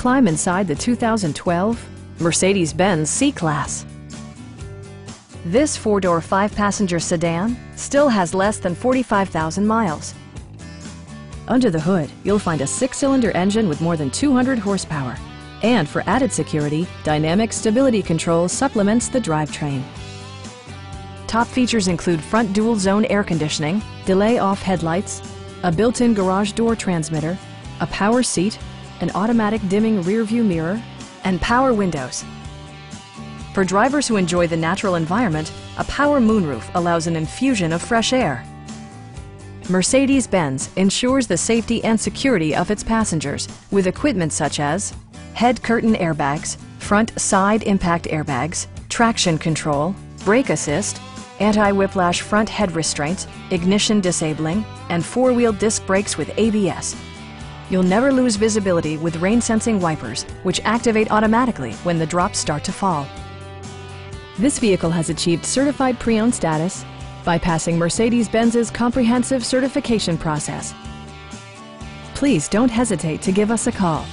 climb inside the 2012 Mercedes-Benz C-Class. This four-door, five-passenger sedan still has less than 45,000 miles. Under the hood, you'll find a six-cylinder engine with more than 200 horsepower. And for added security, Dynamic Stability Control supplements the drivetrain. Top features include front dual-zone air conditioning, delay-off headlights, a built-in garage door transmitter, a power seat, an automatic dimming rearview mirror, and power windows. For drivers who enjoy the natural environment, a power moonroof allows an infusion of fresh air. Mercedes-Benz ensures the safety and security of its passengers with equipment such as head curtain airbags, front side impact airbags, traction control, brake assist, anti-whiplash front head restraints, ignition disabling, and four-wheel disc brakes with ABS. You'll never lose visibility with rain-sensing wipers, which activate automatically when the drops start to fall. This vehicle has achieved certified pre-owned status by passing Mercedes-Benz's comprehensive certification process. Please don't hesitate to give us a call